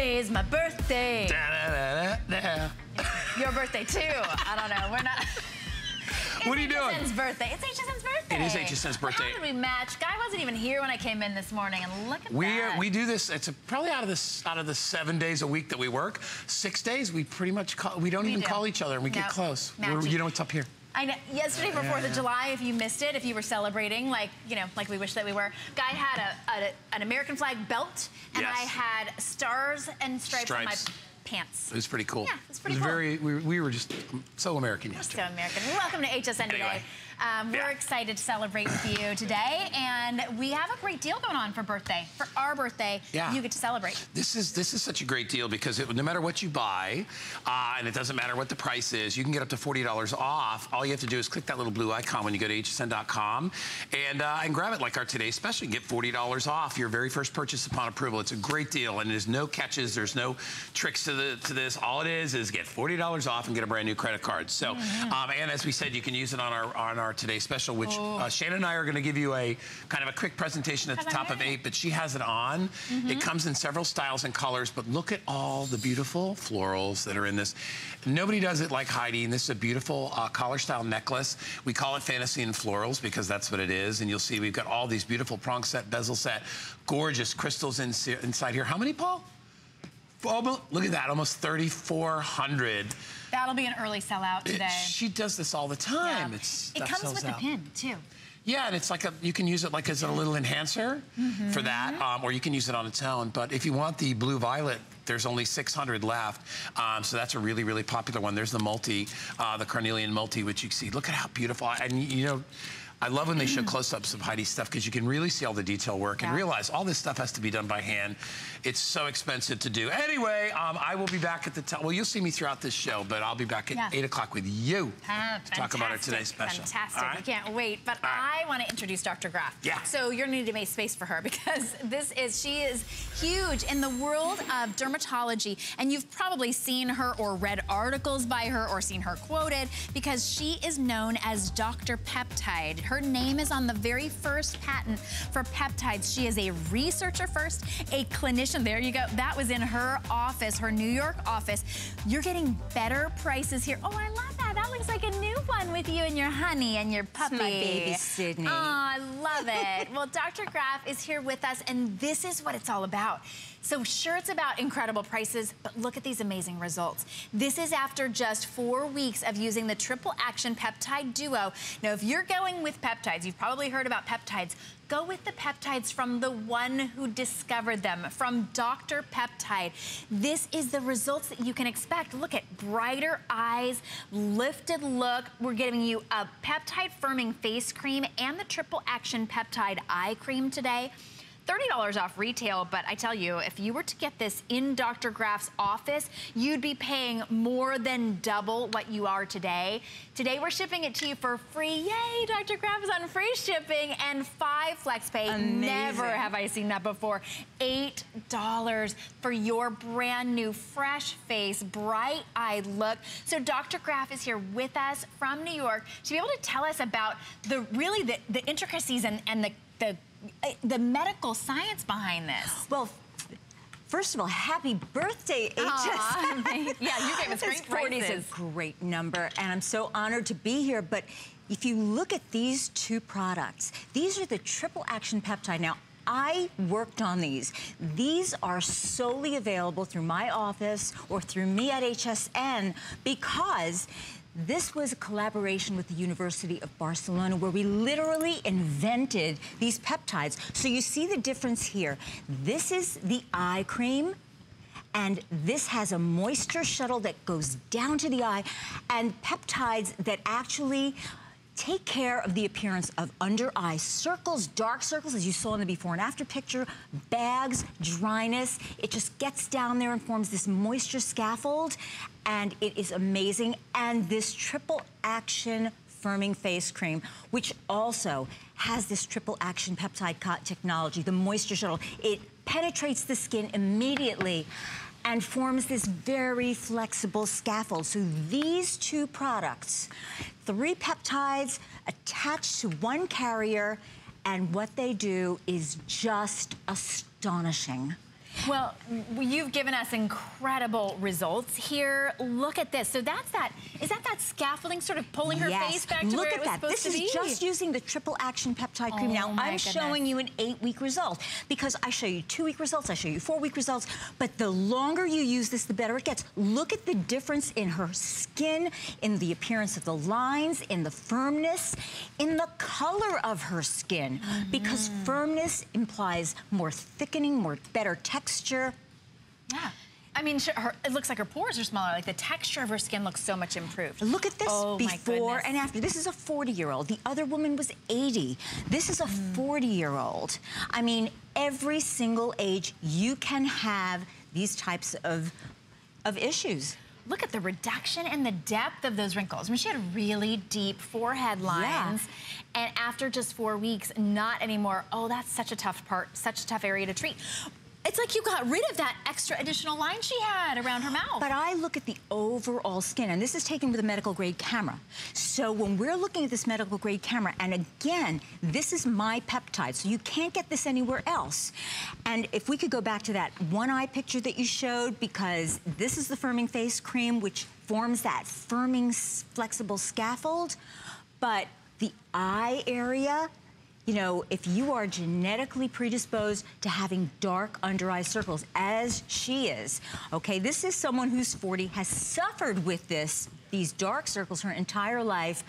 Today is my birthday. Da, da, da. Your birthday too. I don't know. We're not. What are you doing? HSN's birthday. It's HSN's birthday. It is HSN's birthday. How did we match? Guy wasn't even here when I came in this morning, and look at We that. are, we do this. It's a, probably out of this out of the seven days a week that we work. Six days we pretty much call. We don't We even do. call each other, and we No. get close. You know what's up here? I know. Yesterday for Yeah, Fourth of. July, if you missed it, if you were celebrating, like you know, like we wish that we were, Guy had a, a an American flag belt, and Yes. I had stars and stripes, on my pants. It was pretty cool. Yeah, it's pretty it was cool. very. We, we were just so American yesterday. So. American. Welcome to HSN today. Um, Yeah. We're excited to celebrate with you today, and we have a great deal going on for birthday. For our birthday, Yeah. you get to celebrate. This is this is such a great deal because it, no matter what you buy, uh, and it doesn't matter what the price is, you can get up to forty dollars off. All you have to do is click that little blue icon when you go to hsn.com and uh, and grab it like our today's special. You get forty dollars off your very first purchase upon approval. It's a great deal, and there's no catches, there's no tricks to the to this. All it is is get forty dollars off and get a brand new credit card. So, um, and as we said, you can use it on our on our today's special, which uh, Shannon and I are going to give you a kind of a quick presentation at the top of eight, but she has it on. It comes in several styles and colors, but look at all the beautiful florals that are in this. Nobody does it like Heidi, and this is a beautiful uh, collar style necklace. We call it Fantasy and Florals because that's what it is, and you'll see we've got all these beautiful prong set, bezel set, gorgeous crystals in, inside here. How many, Paul? Almost, look at that, almost 3,400. That'll be an early sellout It- today. she does this all the time. Yeah. It's, it comes with the out. pin too. Yeah, and it's like a, you can use it like as a little enhancer for that, um, or you can use it on its own. But if you want the blue violet, there's only 600 left. Um, so that's a really, really popular one. There's the multi, uh, the carnelian multi, which you see. Look at how beautiful. And you know, I love when they show close-ups of Heidi's stuff because you can really see all the detail work and Mm-hmm. Realize all this stuff has to be done by hand. It's so expensive to do. Anyway, um, I will be back at the, t- well, you'll see me throughout this show, but I'll be back at Yeah. 8 o'clock with you Ah, to talk about our today's special. Fantastic. All I can't wait. But right. I want to introduce Dr. Graf. Yeah. So you're going to need to make space for her because this is, she is huge in the world of dermatology. And you've probably seen her or read articles by her or seen her quoted because she is known as Dr. Peptide. Her name is on the very first patent for peptides. She is a researcher first, a clinician. There you go. That was in her office, her New York office. You're getting better prices here. Oh, I love that. That looks like a new one with you and your honey and your puppy. my baby, Sydney. Oh, I love it. well, Dr. Graf is here with us, and this is what it's all about. So sure, it's about incredible prices, but look at these amazing results. This is after just four weeks of using the Triple Action Peptide Duo. Now, if you're going with peptides, you've probably heard about peptides, go with the peptides from the one who discovered them, from Dr. Peptide. This is the results that you can expect. Look at brighter eyes, lifted look. We're giving you a peptide firming face cream and the triple action peptide eye cream today. $30 off retail, but I tell you, if you were to get this in Dr. Graf's office, you'd be paying more than double what you are today. Today, we're shipping it to you for free. Yay, Dr. Graf is on free shipping and five flex pay. Amazing. Never have I seen that before. $8 for your brand new fresh face, bright eyed look. So Dr. Graf is here with us from New York to be able to tell us about the really the, the intricacies and, and the, the the medical science behind this. Well, first of all, happy birthday, HSN. Aw, thank- yeah, you gave us great 40 is a great number, and I'm so honored to be here. But if you look at these two products, these are the triple action peptide. Now, I worked on these. These are solely available through my office or through me at HSN because this was a collaboration with the University of Barcelona where we literally invented these peptides. So you see the difference here. This is the eye cream. And this has a moisture shuttle that goes down to the eye and peptides that actually take care of the appearance of under eye circles, dark circles, as you saw in the before and after picture, bags, dryness. It just gets down there and forms this moisture scaffold, and it is amazing. And this triple action firming face cream, which also has this triple action peptide technology, the moisture shuttle. It penetrates the skin immediately and forms this very flexible scaffold. So these two products, three peptides attached to one carrier, and what they do is just astonishing. Well, you've given us incredible results here. Look at this. So that's that, is that that scaffolding sort of pulling her yes. face back to Look where at that. supposed this to be? is just using the triple action peptide cream. Oh now, I'm goodness. showing you an eight week result because I show you two week results, I show you four week results, but the longer you use this, the better it gets. Look at the difference in her skin, in the appearance of the lines, in the firmness, in the color of her skin, mm -hmm. because mm-hmm. firmness implies more thickening, more better texture. Yeah. I mean, her, it looks like her pores are smaller. Like the texture of her skin looks so much improved. Look at this oh, before and after. This is a 40-year-old. The other woman was 80. This is a 40-year-old. Mm. I mean, every single age, you can have these types of, of issues look at the reduction and the depth of those wrinkles. I mean, she had really deep forehead lines. Yeah. And after just four weeks, not anymore. Oh, that's such a tough part, such a tough area to treat. It's like you got rid of that extra additional line she had around her mouth. But I look at the overall skin, and this is taken with a medical grade camera. So when we're looking at this medical grade camera, and again, this is my peptide, so you can't get this anywhere else. And if we could go back to that one eye picture that you showed, because this is the firming face cream, which forms that firming flexible scaffold, but the eye area you know, if you are genetically predisposed to having dark under eye circles, as she is, okay, this is someone who's 40, has suffered with this, these dark circles her entire life,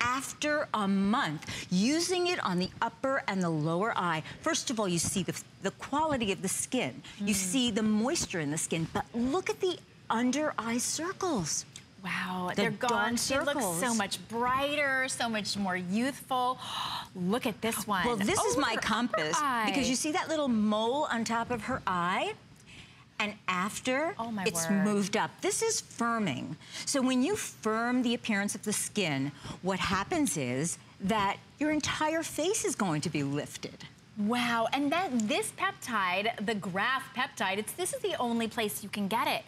after a month, using it on the upper and the lower eye. First of all, you see the, the quality of the skin. Mm. You see the moisture in the skin, but look at the under eye circles. Wow, the they're gone. She looks so much brighter, so much more youthful. Look at this one. Well, this is my compass because you see that little mole on top of her eye? and after oh it's word. moved up. This is firming. So when you firm the appearance of the skin, what happens is that your entire face is going to be lifted. Wow, and that this peptide, the Graf peptide, it's this is the only place you can get it.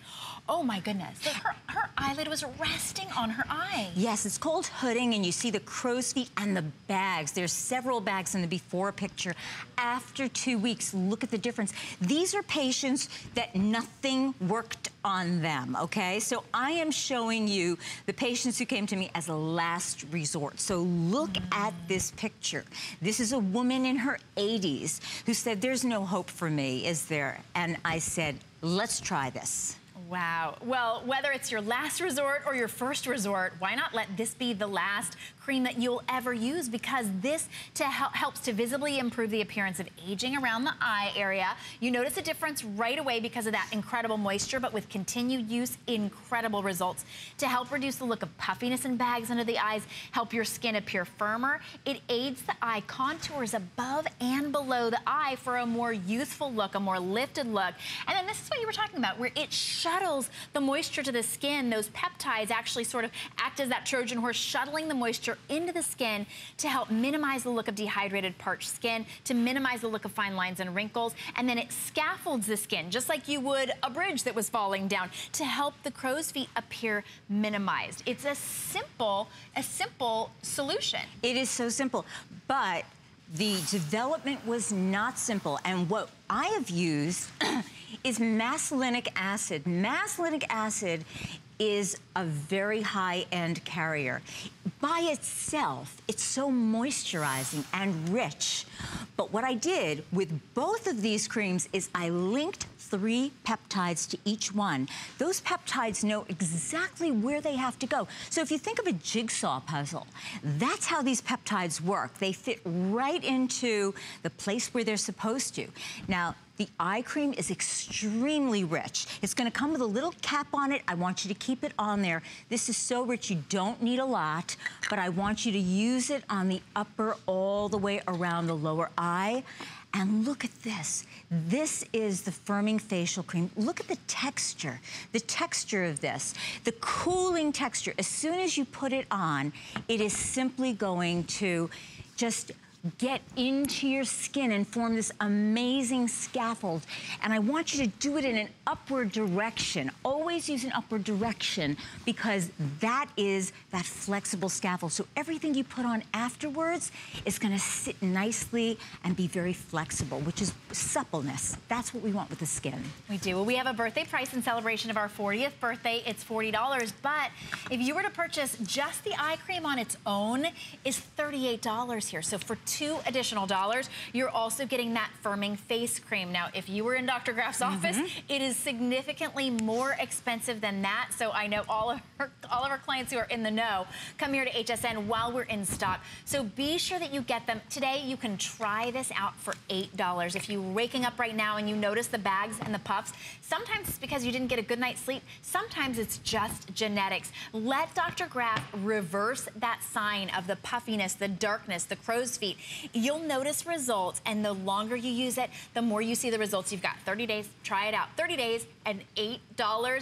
Oh my goodness. Her, her eyelid was resting on her eye. Yes, it's called hooding and you see the crow's feet and the bags. There's several bags in the before picture. After two weeks, look at the difference. These are patients that nothing worked on them, okay? So I am showing you the patients who came to me as a last resort. So look mm. at this picture. This is a woman in her 80s who said, there's no hope for me, is there? And I said, let's try this. Wow. Well, whether it's your last resort or your first resort, why not let this be the last cream that you'll ever use because this to hel helps to visibly improve the appearance of aging around the eye area. You notice a difference right away because of that incredible moisture, but with continued use, incredible results. To help reduce the look of puffiness and bags under the eyes, help your skin appear firmer, it aids the eye contours above and below the eye for a more youthful look, a more lifted look. And then this is what you were talking about, where it shuttles the moisture to the skin. Those peptides actually sort of act as that Trojan horse, shuttling the moisture into the skin to help minimize the look of dehydrated parched skin, to minimize the look of fine lines and wrinkles, and then it scaffolds the skin, just like you would a bridge that was falling down, to help the crow's feet appear minimized. It's a simple, a simple solution. It is so simple, but the development was not simple. And what I have used is maslinic acid. Maslinic acid is a very high-end carrier. By itself, it's so moisturizing and rich. But what I did with both of these creams is I linked three peptides to each one. Those peptides know exactly where they have to go. So if you think of a jigsaw puzzle, that's how these peptides work. They fit right into the place where they're supposed to. Now, the eye cream is extremely rich. It's gonna come with a little cap on it. I want you to keep it on there. This is so rich, you don't need a lot, but I want you to use it on the upper all the way around the lower eye. And look at this. This is the firming facial cream. Look at the texture, the texture of this, the cooling texture. As soon as you put it on, it is simply going to just get into your skin and form this amazing scaffold. And I want you to do it in an upward direction. Always use an upward direction because that is that flexible scaffold. So everything you put on afterwards is gonna sit nicely and be very flexible, which is suppleness. That's what we want with the skin. We do. Well, we have a birthday price in celebration of our 40th birthday. It's $40, but if you were to purchase just the eye cream on its own, is $38 here. So for two additional dollars, you're also getting that firming face cream. Now, if you were in Dr. Graf's mm -hmm. office, it is significantly more expensive than that. So I know all of, our, all of our clients who are in the know come here to HSN while we're in stock. So be sure that you get them. Today, you can try this out for $8. If you're waking up right now and you notice the bags and the puffs, sometimes it's because you didn't get a good night's sleep. Sometimes it's just genetics. Let Dr. Graf reverse that sign of the puffiness, the darkness, the crow's feet. You'll notice results, and the longer you use it, the more you see the results. You've got 30 days, try it out. 30 days and $8,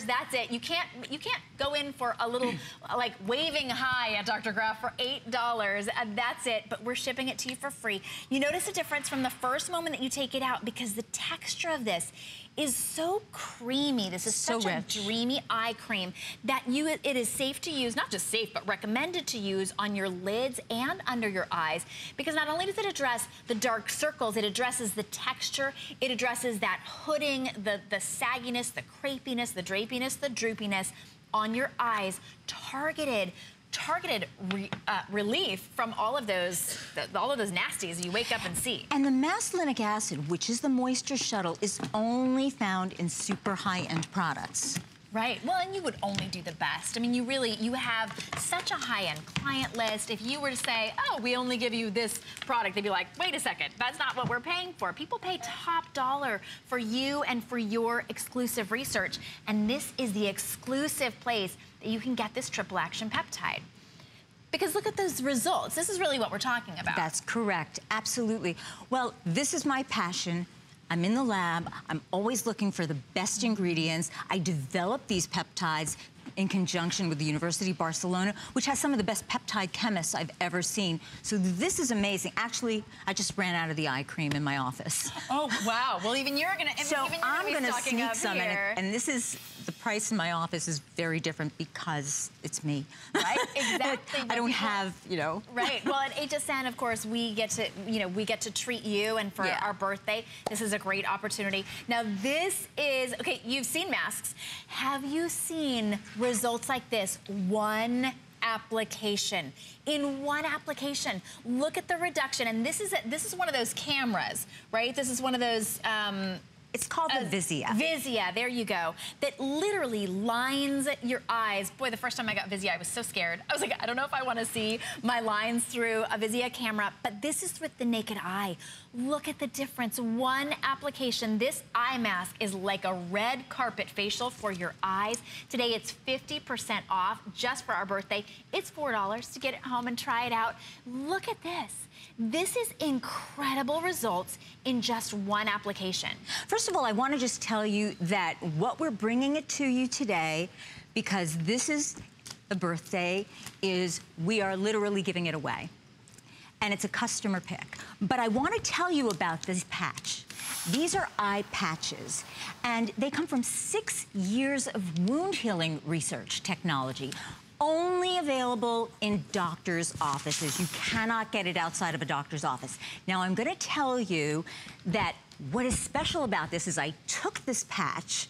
that's it. You can't, you can't go in for a little, like, waving high at Dr. Graf for $8, and that's it, but we're shipping it to you for free. You notice a difference from the first moment that you take it out because the texture of this is so creamy. This is so such rich. a dreamy eye cream that you it is safe to use, not just safe, but recommended to use on your lids and under your eyes because not only does it address the dark circles, it addresses the texture, it addresses that hooding, the, the sagginess, the crepiness, the drapiness, the droopiness on your eyes, targeted targeted re, uh, relief from all of those all of those nasties you wake up and see. And the maslinic acid, which is the moisture shuttle, is only found in super high-end products. Right. Well, and you would only do the best. I mean, you really, you have such a high-end client list. If you were to say, oh, we only give you this product, they'd be like, wait a second, that's not what we're paying for. People pay top dollar for you and for your exclusive research. And this is the exclusive place that you can get this triple action peptide. Because look at those results. This is really what we're talking about. That's correct. Absolutely. Well, this is my passion. I'm in the lab. I'm always looking for the best ingredients. I develop these peptides in conjunction with the University of Barcelona, which has some of the best peptide chemists I've ever seen. So this is amazing. Actually, I just ran out of the eye cream in my office. Oh, wow. Well, even you're going to... So I'm going to sneak some, and, and, this is... The price in my office is very different because it's me. Right, exactly. I don't have, you know... Right. Well, at HSN, of course, we get to, you know, we get to treat you, and for yeah. our birthday, this is a great opportunity. Now, this is... Okay, you've seen masks. Have you seen results like this, one application. In one application, look at the reduction. And this is a, this is one of those cameras, right? This is one of those um, it's called uh, the VISIA. VISIA, there you go. That literally lines your eyes. Boy, the first time I got VISIA, I was so scared. I was like, I don't know if I want to see my lines through a VISIA camera, but this is with the naked eye. Look at the difference. One application, this eye mask is like a red carpet facial for your eyes. Today, it's 50% off just for our birthday. It's $4 to get it home and try it out. Look at this. This is incredible results in just one application. First of all, I want to just tell you that what we're bringing it to you today, because this is the birthday, is we are literally giving it away. And it's a customer pick. But I want to tell you about this patch. These are eye patches, and they come from six years of wound healing research technology only available in doctor's offices. You cannot get it outside of a doctor's office. Now, I'm gonna tell you that what is special about this is I took this patch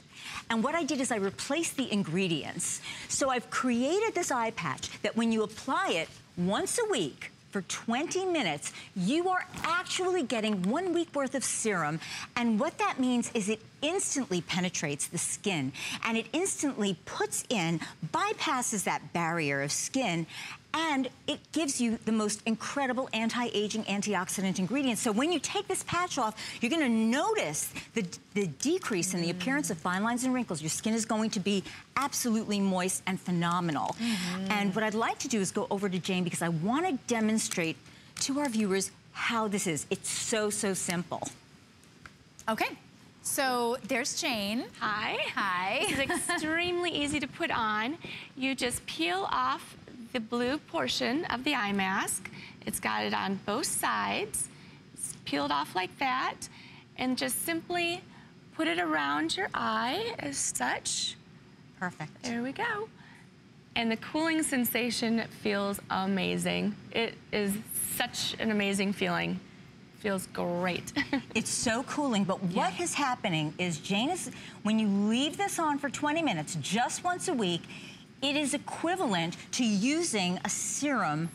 and what I did is I replaced the ingredients. So I've created this eye patch that when you apply it once a week, for 20 minutes, you are actually getting one week worth of serum. And what that means is it instantly penetrates the skin and it instantly puts in, bypasses that barrier of skin and it gives you the most incredible anti-aging antioxidant ingredients. So when you take this patch off, you're gonna notice the, the decrease in the appearance of fine lines and wrinkles. Your skin is going to be absolutely moist and phenomenal. Mm -hmm. And what I'd like to do is go over to Jane because I wanna demonstrate to our viewers how this is. It's so, so simple. Okay. So there's Jane. Hi. Hi. It's extremely easy to put on. You just peel off take the blue portion of the eye mask. It's got it on both sides. It's peeled off like that. And just simply put it around your eye as such. Perfect. There we go. And the cooling sensation feels amazing. It is such an amazing feeling. Feels great. It's so cooling, but what is happening is Jane is, when you leave this on for 20 minutes, just once a week, it is equivalent to using a serum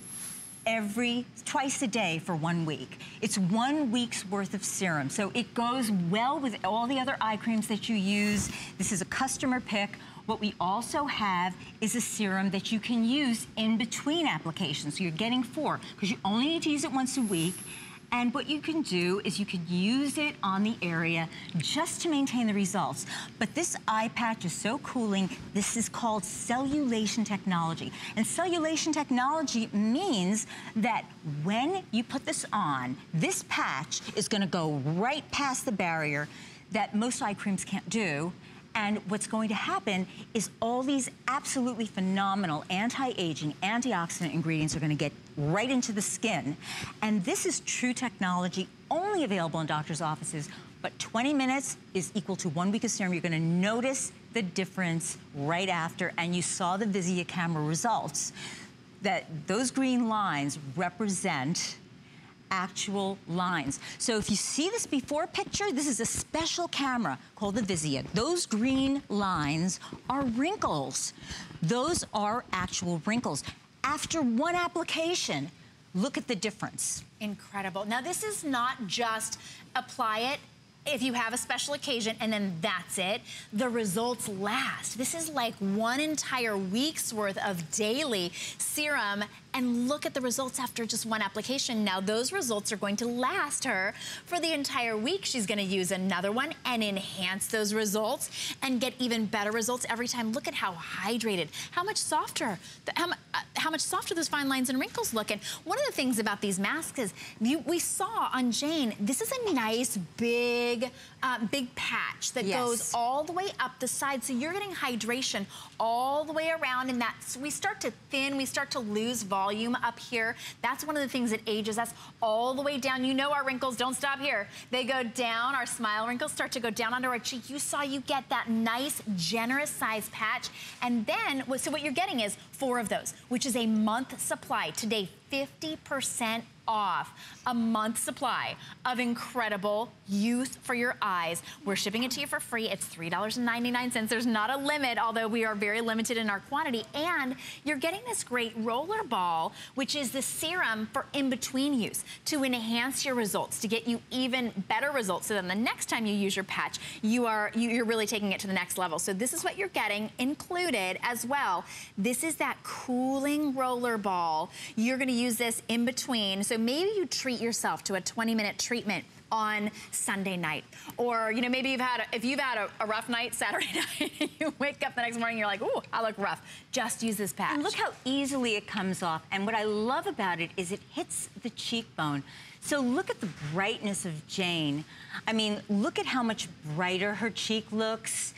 every, twice a day for one week. It's one week's worth of serum. So it goes well with all the other eye creams that you use. This is a customer pick. What we also have is a serum that you can use in between applications. So you're getting four, because you only need to use it once a week. And what you can do is you can use it on the area just to maintain the results. But this eye patch is so cooling. This is called cellulation technology. And cellulation technology means that when you put this on, this patch is gonna go right past the barrier that most eye creams can't do. And what's going to happen is all these absolutely phenomenal anti-aging, antioxidant ingredients are gonna get right into the skin. And this is true technology, only available in doctor's offices, but 20 minutes is equal to one week of serum. You're gonna notice the difference right after, and you saw the VISIA camera results, that those green lines represent actual lines. So if you see this before picture, this is a special camera called the VISIA. Those green lines are wrinkles. Those are actual wrinkles. After one application, look at the difference. Incredible. Now, this is not just apply it if you have a special occasion and then that's it, the results last. This is like one entire week's worth of daily serum and look at the results after just one application. Now those results are going to last her for the entire week. She's gonna use another one and enhance those results and get even better results every time. Look at how hydrated, how much softer, how, uh, how much softer those fine lines and wrinkles look. And one of the things about these masks is you, we saw on Jane, this is a nice big, uh, big patch that Yes. goes all the way up the side. So you're getting hydration all the way around and that's, we start to thin, we start to lose volume up here. That's one of the things that ages us all the way down. You know our wrinkles don't stop here. They go down, our smile wrinkles start to go down under our cheek. You saw you get that nice, generous size patch. And then, so what you're getting is four of those, which is a month supply. Today, 50% off a month supply of incredible use for your eyes. We're shipping it to you for free. It's $3.99. There's not a limit, although we are very limited in our quantity. And you're getting this great roller ball, which is the serum for in-between use to enhance your results, to get you even better results. So then the next time you use your patch, you are, you, you're really taking it to the next level. So this is what you're getting included as well. This is that cooling roller ball. You're gonna use this in between. So maybe you treat yourself to a 20 minute treatment on Sunday night. Or, you know, maybe you've had, a, if you've had a, a rough night Saturday night, you wake up the next morning, you're like, ooh, I look rough. Just use this patch. And look how easily it comes off. And what I love about it is it hits the cheekbone. So look at the brightness of Jane. I mean, look at how much brighter her cheek looks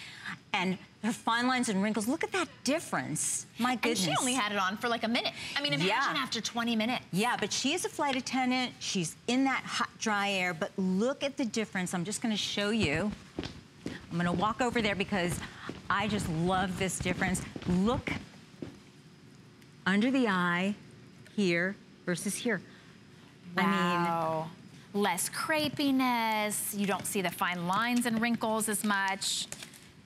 and her fine lines and wrinkles. Look at that difference. My goodness. and she only had it on for like a minute. I mean, imagine Yeah. after 20 minutes. Yeah, but she is a flight attendant. She's in that hot, dry air. But look at the difference. I'm just going to show you. I'm going to walk over there because I just love this difference. Look under the eye here versus here. Wow. I mean, less crepiness. You don't see the fine lines and wrinkles as much.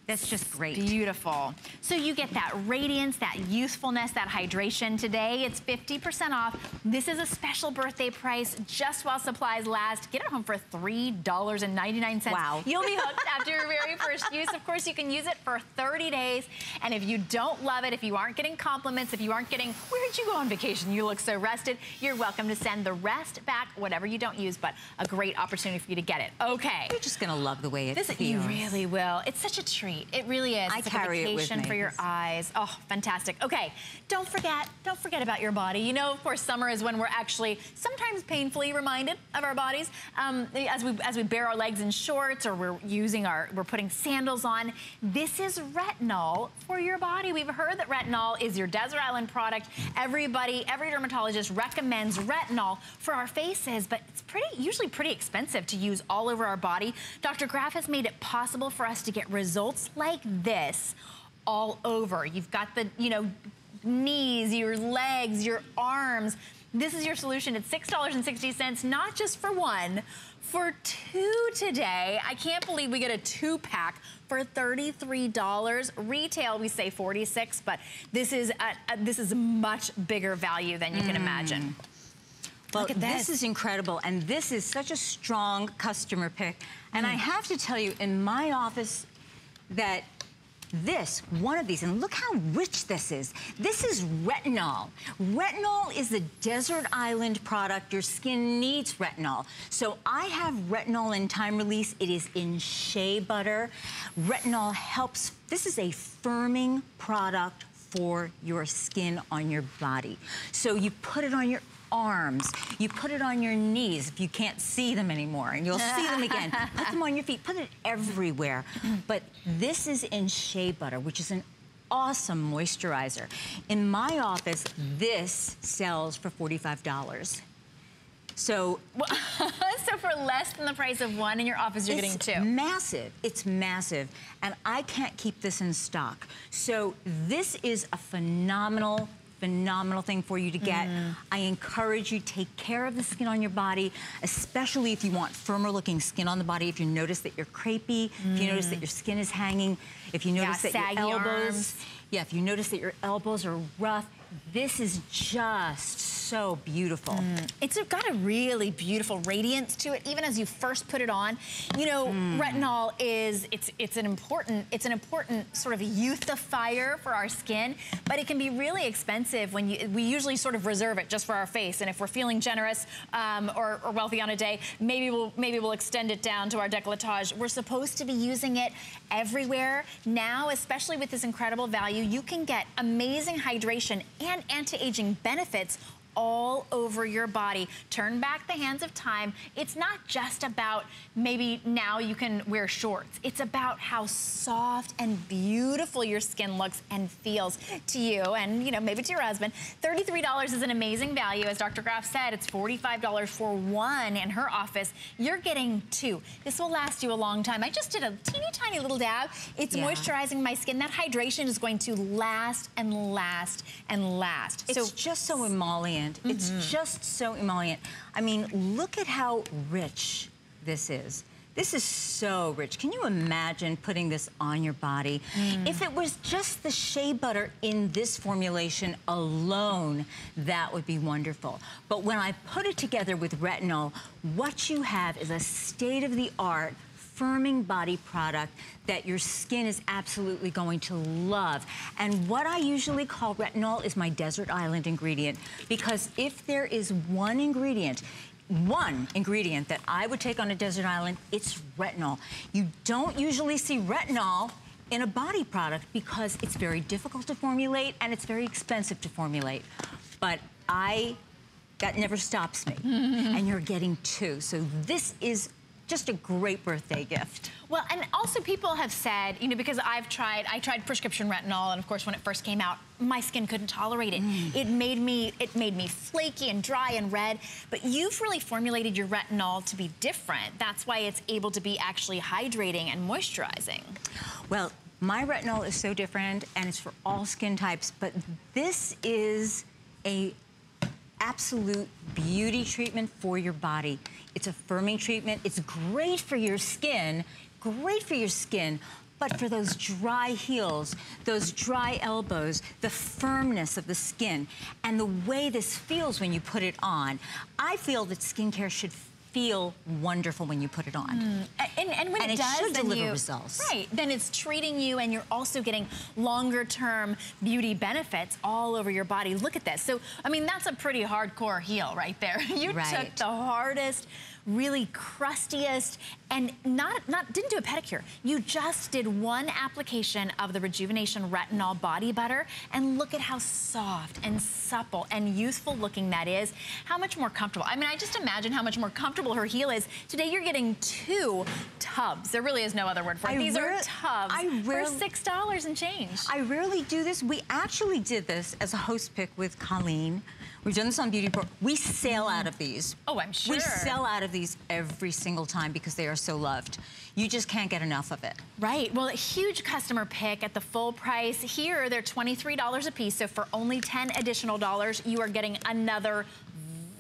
That's just great. Beautiful. So you get that radiance, that youthfulness, that hydration today. It's 50% off. This is a special birthday price just while supplies last. Get it home for $3.99. Wow. You'll be hooked after your very first use. Of course, you can use it for 30 days. And if you don't love it, if you aren't getting compliments, if you aren't getting, where'd you go on vacation? You look so rested. You're welcome to send the rest back, whatever you don't use, but a great opportunity for you to get it. Okay. You're just going to love the way it This, feels. you really will. It's such a treat. Treat. It really is. I it's carry it with me. for your eyes. Oh, fantastic. Okay, don't forget, don't forget about your body. You know, of course, summer is when we're actually sometimes painfully reminded of our bodies. Um, as we as we bare our legs in shorts or we're using our, we're putting sandals on. This is retinol for your body. We've heard that retinol is your desert island product. Everybody, every dermatologist recommends retinol for our faces, but it's pretty, usually pretty expensive to use all over our body. Dr. Graf has made it possible for us to get results like this all over. You've got the, you know, knees, your legs, your arms. This is your solution. It's $6.60, not just for one, for two today. I can't believe we get a two pack for $33. Retail, we say 46, but this is a, a, this is a much bigger value than you can imagine. Well, Look at this. this. is incredible, and this is such a strong customer pick. And Mm. I have to tell you, in my office, that this, one of these, and look how rich this is. This is retinol. Retinol is a desert island product. Your skin needs retinol. So I have retinol in time release. It is in shea butter. Retinol helps, this is a firming product for your skin on your body. So you put it on your arms, you put it on your knees if you can't see them anymore, and you'll see them again. Put them on your feet, put it everywhere. But this is in shea butter, which is an awesome moisturizer. In my office, this sells for $45. So so for less than the price of one in your office, you're getting two. It's massive. It's massive. And I can't keep this in stock. So this is a phenomenal phenomenal thing for you to get. Mm. I encourage you to take care of the skin on your body, especially if you want firmer looking skin on the body. If you notice that you're crepey, if you notice that your skin is hanging, if you Mm. Yeah, notice that your elbows, arms. yeah, if you notice that your elbows are rough, this is just so beautiful. It's got a really beautiful radiance to it, even as you first put it on. You know, retinol is it's it's an important it's an important sort of youthifier for our skin, but it can be really expensive when you we usually sort of reserve it just for our face. And if we're feeling generous um, or, or wealthy on a day, maybe we'll maybe we'll extend it down to our décolletage. We're supposed to be using it everywhere now, especially with this incredible value. You can get amazing hydration and anti-aging benefits all over your body. Turn back the hands of time. It's not just about maybe now you can wear shorts. It's about how soft and beautiful your skin looks and feels to you and, you know, maybe to your husband. $33 is an amazing value. As Dr. Graf said, it's $45 for one in her office. You're getting two. This will last you a long time. I just did a teeny tiny little dab. It's Yeah. moisturizing my skin. That hydration is going to last and last and last. It's just so emollient. It's mm-hmm. just so emollient. I mean, look at how rich this is. This is so rich. Can you imagine putting this on your body? Mm. If it was just the shea butter in this formulation alone, that would be wonderful. But when I put it together with retinol, what you have is a state-of-the-art firming body product that your skin is absolutely going to love. And what I usually call retinol is my desert island ingredient because if there is one ingredient one ingredient that I would take on a desert island, it's retinol. You don't usually see retinol in a body product because it's very difficult to formulate and it's very expensive to formulate. But I, that never stops me. and you're getting two. So this is just a great birthday gift. Well, and also people have said, you know, because I've tried, I tried prescription retinol, and of course, when it first came out, my skin couldn't tolerate it. Mm. It made me, it made me flaky and dry and red. But you've really formulated your retinol to be different. That's why it's able to be actually hydrating and moisturizing. Well, my retinol is so different and it's for all skin types, but this is a absolute beauty treatment for your body. It's a firming treatment. It's great for your skin, great for your skin, but for those dry heels, those dry elbows, the firmness of the skin, and the way this feels when you put it on, I feel that skincare should feel wonderful when you put it on. Mm. A- And, and when And it, it does, should deliver you, results. Right, then it's treating you and you're also getting longer term beauty benefits all over your body. Look at this. So, I mean, that's a pretty hardcore heel right there. You took the hardest really crustiest, and not, not didn't do a pedicure. You just did one application of the Rejuvenation Retinol Body Butter, and look at how soft and supple and youthful looking that is. How much more comfortable. I mean, I just imagine how much more comfortable her heel is. Today you're getting two tubs. There really is no other word for it. I These are tubs I for $6 and change. I rarely do this. We actually did this as a host pick with Colleen. We've done this on Beauty Pro. We sell out of these. Oh, I'm sure. We sell out of these every single time because they are so loved. You just can't get enough of it. Right, well, a huge customer pick at the full price. Here, they're $23 a piece, so for only 10 additional dollars, you are getting another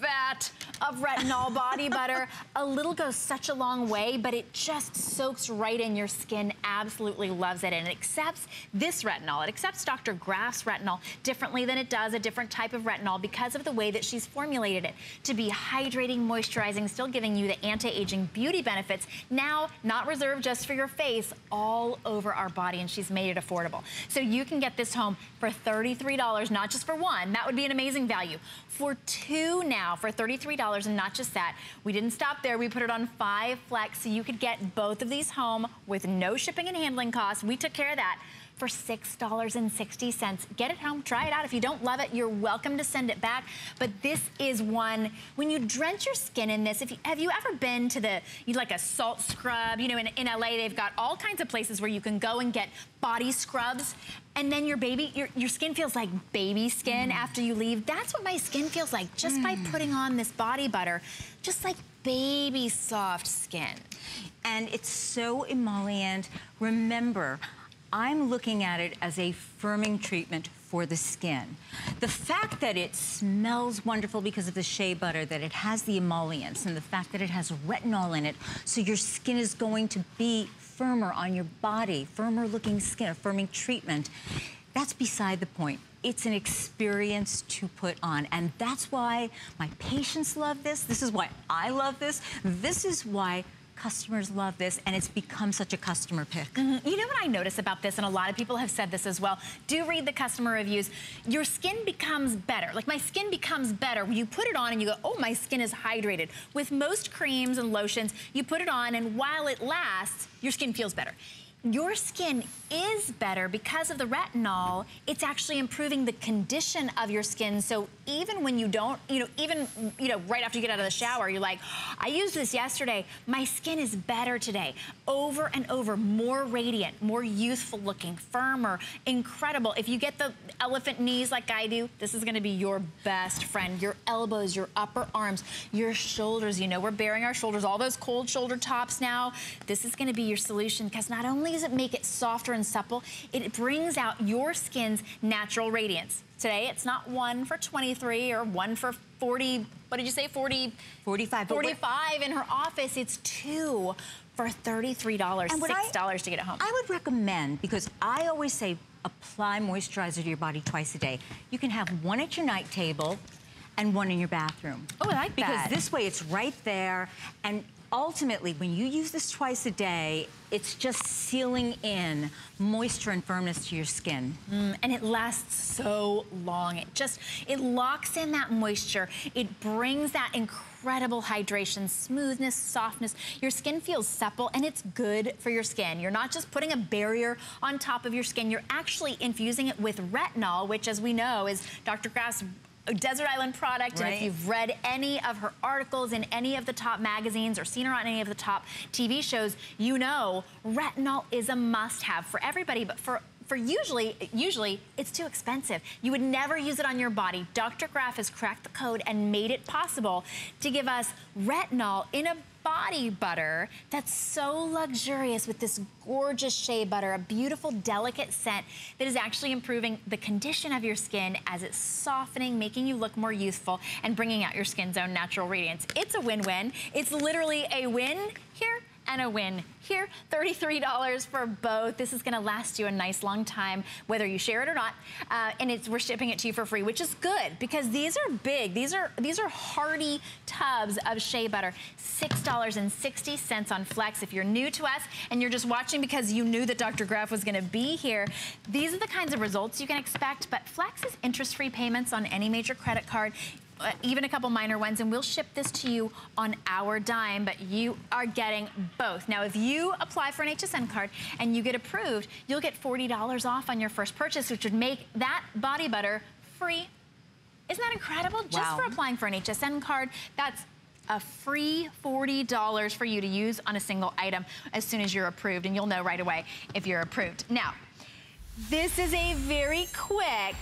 vat of retinol body butter. A little goes such a long way, but it just soaks right in. Your skin absolutely loves it, and it accepts this retinol. It accepts Dr. Graf's retinol differently than it does a different type of retinol because of the way that she's formulated it to be hydrating, moisturizing, still giving you the anti-aging beauty benefits. Now, not reserved just for your face, all over our body, and she's made it affordable. So you can get this home for $33, not just for one. That would be an amazing value. For two now, for $33, and not just that, we didn't stop there. We put it on five flex, so you could get both of these home with no shipping and handling costs. We took care of that for $6.60. Get it home, try it out. If you don't love it, you're welcome to send it back. But this is one, when you drench your skin in this, if you, have you ever been to the, you like a salt scrub? You know, in, in LA, they've got all kinds of places where you can go and get body scrubs. And then your baby, your, your skin feels like baby skin mm. after you leave. That's what my skin feels like just by mm. putting on this body butter. Just like baby soft skin. And it's so emollient. Remember, I'm looking at it as a firming treatment for the skin. The fact that it smells wonderful because of the shea butter, that it has the emollients, and the fact that it has retinol in it, so your skin is going to be firmer on your body, firmer looking skin, a firming treatment, that's beside the point. It's an experience to put on. And that's why my patients love this. This is why I love this. This is why customers love this, and it's become such a customer pick. Mm-hmm. You know what I notice about this, and a lot of people have said this as well. Do read the customer reviews. Your skin becomes better. Like my skin becomes better when you put it on and you go, oh, my skin is hydrated. With most creams and lotions, you put it on, and while it lasts, your skin feels better. Your skin is better because of the retinol. It's actually improving the condition of your skin. So even when you don't, you know, even, you know, right after you get out of the shower, you're like, I used this yesterday. My skin is better today. Over and over, more radiant, more youthful looking, firmer, incredible. If you get the elephant knees like I do, this is gonna be your best friend. Your elbows, your upper arms, your shoulders. You know, we're bearing our shoulders, all those cold shoulder tops now. This is gonna be your solution because not only does it make it softer and supple, it brings out your skin's natural radiance. Today, it's not one for 23 or one for 40, what did you say, 40? 45. 45 in her office. It's two for $33, And what I- $6 to get it home. I would recommend, because I always say apply moisturizer to your body twice a day. You can have one at your night table and one in your bathroom. Oh, I like because that. this way it's right there. And ultimately, when you use this twice a day, it's just sealing in moisture and firmness to your skin. Mm, and it lasts so long. It just, it locks in that moisture. It brings that incredible hydration, smoothness, softness. Your skin feels supple and it's good for your skin. You're not just putting a barrier on top of your skin, you're actually infusing it with retinol, which as we know is Dr. Graf's A desert Island product. And if you've read any of her articles in any of the top magazines or seen her on any of the top TV shows, you know retinol is a must-have for everybody, but for for usually, usually it's too expensive. You would never use it on your body. Dr. Graf has cracked the code and made it possible to give us retinol in a body butter that's so luxurious with this gorgeous shea butter, a beautiful, delicate scent that is actually improving the condition of your skin as it's softening, making you look more youthful, and bringing out your skin's own natural radiance. It's a win-win. It's literally a win here and a win here. $33 for both. This is gonna last you a nice long time, whether you share it or not. Uh, and it's we're shipping it to you for free, which is good because these are big. These are these are hearty tubs of shea butter. $6.60 on Flex. If you're new to us and you're just watching because you knew that Dr. Graf was gonna be here, these are the kinds of results you can expect, but Flex is interest-free payments on any major credit card. Uh, even a couple minor ones, and we'll ship this to you on our dime, but you are getting both. Now, if you apply for an HSN card and you get approved, you'll get $40 off on your first purchase, which would make that body butter free. Isn't that incredible? Just for applying for an HSN card, that's a free $40 for you to use on a single item as soon as you're approved, and you'll know right away if you're approved. Now, this is a very quick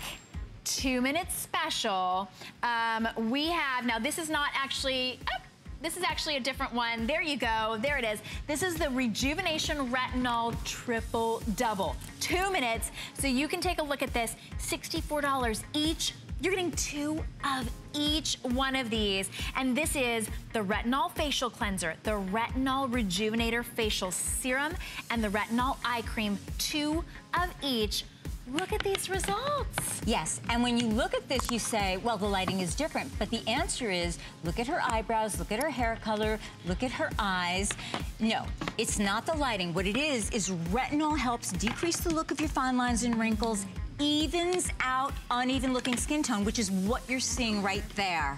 two minute special. Um, we have, now this is not actually, oh, this is actually a different one. There you go, there it is. This is the Rejuvenation Retinol Triple Double. Two minutes, so you can take a look at this. $64 each. You're getting two of each one of these. And this is the Retinol Facial Cleanser, the Retinol Rejuvenator Facial Serum, and the Retinol Eye Cream. Two of each. Look at these results. Yes, and when you look at this, you say, well, the lighting is different. But the answer is, look at her eyebrows, look at her hair color, look at her eyes. No, it's not the lighting. What it is, is retinol helps decrease the look of your fine lines and wrinkles, evens out uneven looking skin tone, which is what you're seeing right there.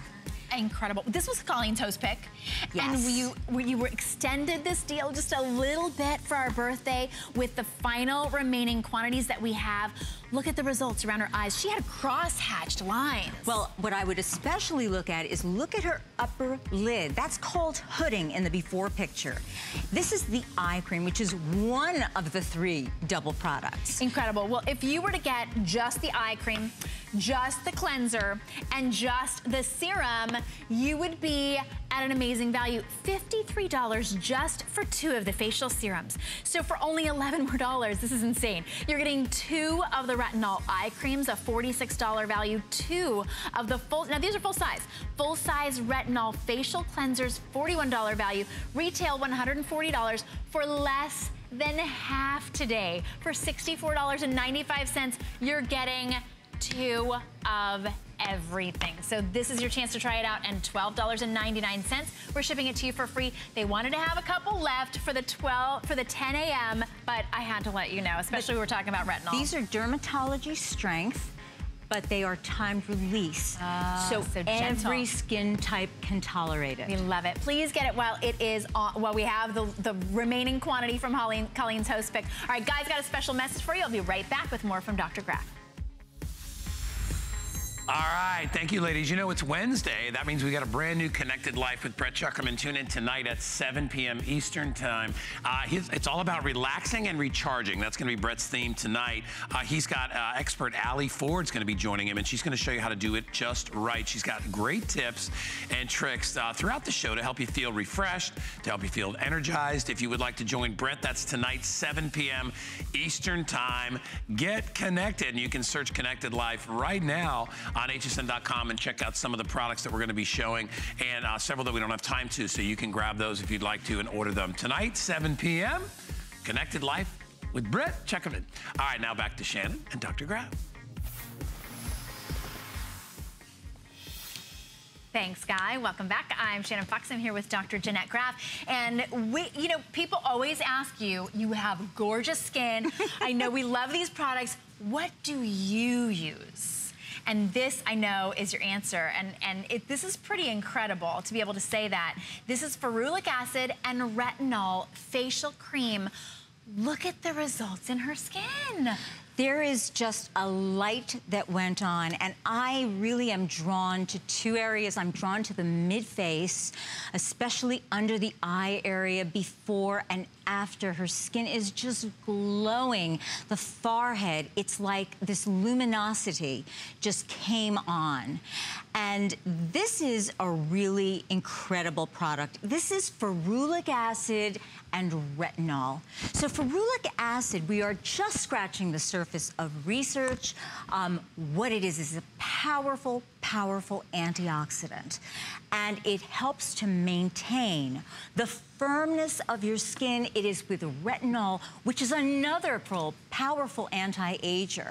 Incredible. This was Colleen's host pick. And Yes. we, we you were extended this deal just a little bit for our birthday with the final remaining quantities that we have. Look at the results around her eyes. She had cross-hatched lines. Well, what I would especially look at is look at her upper lid. That's called hooding in the before picture. This is the eye cream, which is one of the three double products. Incredible. Well, if you were to get just the eye cream, just the cleanser, and just the serum, you would be at an amazing value. $53 just for two of the facial serums. So for only 11 more dollars, this is insane. You're getting two of the retinol eye creams, a $46 value, two of the full, now these are full size, full size retinol facial cleansers, $41 value, retail $140 for less than half today. For $64.95, you're getting two of everything. So this is your chance to try it out and $12.99. We're shipping it to you for free. They wanted to have a couple left for the 12 for the 10 a.m., but I had to let you know, especially when we're talking about retinol. These are dermatology strength, but they are timed release. Ah, so, so every skin type can tolerate it. we love it. Please get it while it is on, while we have the, the remaining quantity from Holly, Colleen's host pick. All right, guys, got a special message for you. I'll be right back with more from Dr. Graf. All right, thank you, ladies. You know, it's Wednesday. That means we got a brand new Connected Life with Brett Chukerman. Tune in tonight at 7 p.m. Eastern Time. Uh, it's all about relaxing and recharging. That's going to be Brett's theme tonight. Uh, he's got uh, expert Allie Ford's going to be joining him, and she's going to show you how to do it just right. She's got great tips and tricks uh, throughout the show to help you feel refreshed, to help you feel energized. If you would like to join Brett, that's tonight, 7 p.m. Eastern Time. Get connected, and you can search Connected Life right now on hsn.com and check out some of the products that we're going to be showing and uh, several that we don't have time to, so you can grab those if you'd like to and order them. Tonight, 7 p.m., Connected Life with Brett Chukerman. All right, now back to Shannon and Dr. Graf. Thanks, Guy. Welcome back. I'm Shannon Fox. I'm here with Dr. Jeannette Graf. And we, you know, people always ask you, you have gorgeous skin. I know we love these products. What do you use? And this, I know, is your answer. And, and it, this is pretty incredible to be able to say that. This is ferulic acid and retinol facial cream. Look at the results in her skin. There is just a light that went on, and I really am drawn to two areas. I'm drawn to the mid-face, especially under the eye area before and after. Her skin is just glowing. The forehead, it's like this luminosity just came on. And this is a really incredible product. This is ferulic acid and retinol. So ferulic acid, we are just scratching the surface of research. Um, what it is is a powerful, powerful antioxidant. And it helps to maintain the firmness of your skin. It is with retinol, which is another powerful anti-ager.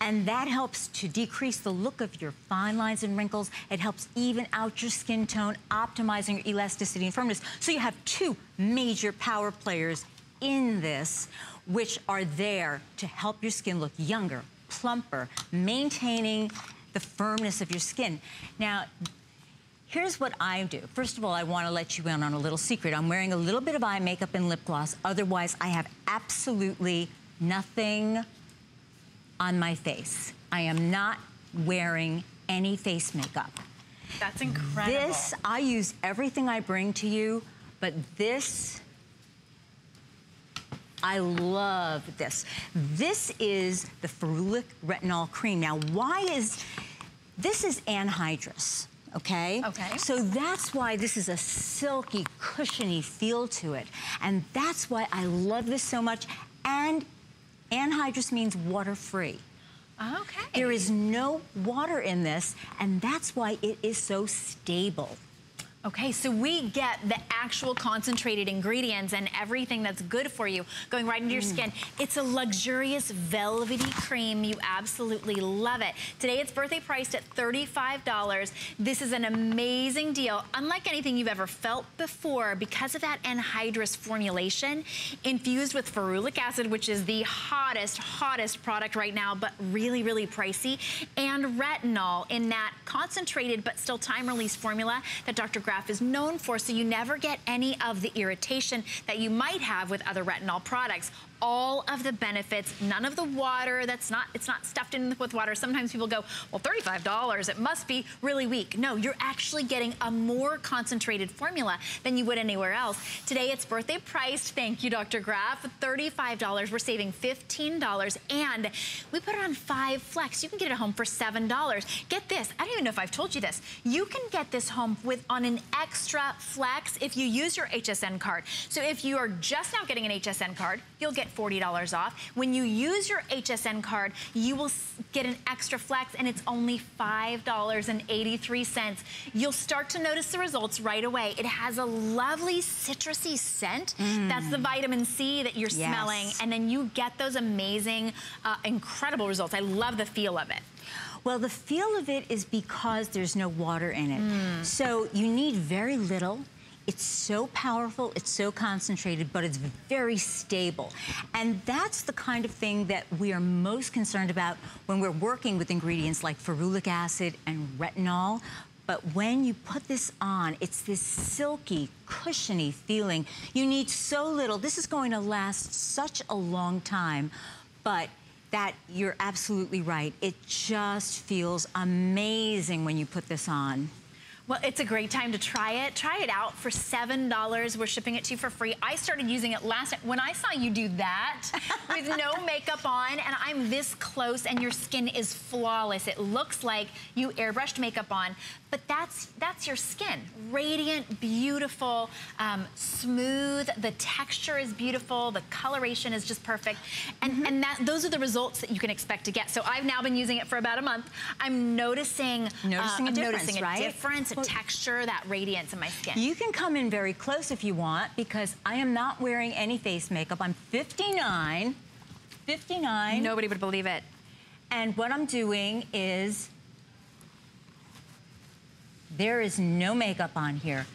And that helps to decrease the look of your fine lines and wrinkles. It helps even out your skin tone, optimizing your elasticity and firmness. So you have two major power players in this, which are there to help your skin look younger, plumper, maintaining the firmness of your skin. Now, Here's what I do. First of all, I want to let you in on a little secret. I'm wearing a little bit of eye makeup and lip gloss. Otherwise, I have absolutely nothing on my face. I am not wearing any face makeup. That's incredible. This, I use everything I bring to you, but this, I love this. This is the Ferulic Retinol Cream. Now, why is, this is anhydrous okay? Okay. So that's why this is a silky, cushiony feel to it. And that's why I love this so much. And anhydrous means water-free. Okay. There is no water in this, and that's why it is so stable. Okay, so we get the actual concentrated ingredients and everything that's good for you going right into your Mm. skin. It's a luxurious velvety cream. You absolutely love it. Today it's birthday priced at $35. This is an amazing deal. Unlike anything you've ever felt before because of that anhydrous formulation infused with ferulic acid, which is the hottest, hottest product right now, but really, really pricey, and retinol in that concentrated but still time-release formula that Dr. Graf is known for, so you never get any of the irritation that you might have with other retinol products all of the benefits, none of the water that's not, it's not stuffed in with water. Sometimes people go, well, $35, it must be really weak. No, you're actually getting a more concentrated formula than you would anywhere else. Today it's birthday priced, thank you, Dr. Graf, $35. We're saving $15 and we put it on five flex. You can get it home for $7. Get this, I don't even know if I've told you this. You can get this home with on an extra flex if you use your HSN card. So if you are just now getting an HSN card, you'll get $40 off. When you use your HSN card, you will get an extra flex and it's only $5.83. You'll start to notice the results right away. It has a lovely citrusy scent. That's the vitamin C that you're Yes. smelling. And then you get those amazing, uh, incredible results. I love the feel of it. Well, the feel of it is because there's no water in it. So you need very little. It's so powerful, it's so concentrated, but it's very stable. And that's the kind of thing that we are most concerned about when we're working with ingredients like ferulic acid and retinol. But when you put this on, it's this silky, cushiony feeling. You need so little. This is going to last such a long time, but that you're absolutely right. It just feels amazing when you put this on. Well, it's a great time to try it. Try it out for $7. We're shipping it to you for free. I started using it last night. When I saw you do that with no makeup on and I'm this close and your skin is flawless. It looks like you airbrushed makeup on, but that's that's your skin. Radiant, beautiful, um, smooth. The texture is beautiful. The coloration is just perfect. And, and that those are the results that you can expect to get. So I've now been using it for about a month. I'm noticing, Noticing a I'm difference, noticing a right? difference, a texture, that radiance in my skin. You can come in very close if you want because I am not wearing any face makeup. I'm 59, 59. Nobody would believe it. And what I'm doing is there is no makeup on here.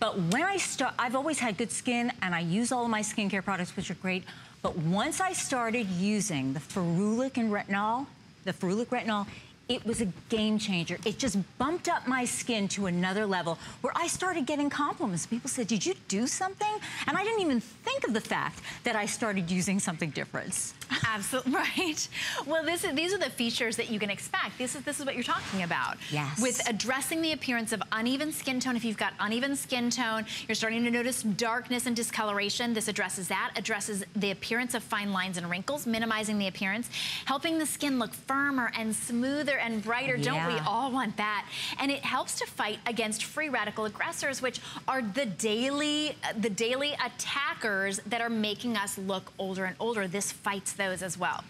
But when I start, I've always had good skin and I use all of my skincare products, which are great. But once I started using the ferulic and retinol, the ferulic retinol, it was a game changer. It just bumped up my skin to another level where I started getting compliments. People said, did you do something? And I didn't even think of the fact that I started using something different. Absolutely right. Well, this is, these are the features that you can expect. This is this is what you're talking about. Yes. With addressing the appearance of uneven skin tone. If you've got uneven skin tone, you're starting to notice darkness and discoloration. This addresses that. Addresses the appearance of fine lines and wrinkles, minimizing the appearance, helping the skin look firmer and smoother and brighter. Don't we all want that? And it helps to fight against free radical aggressors, which are the daily uh, the daily attackers that are making us look older and older. This fights those as well.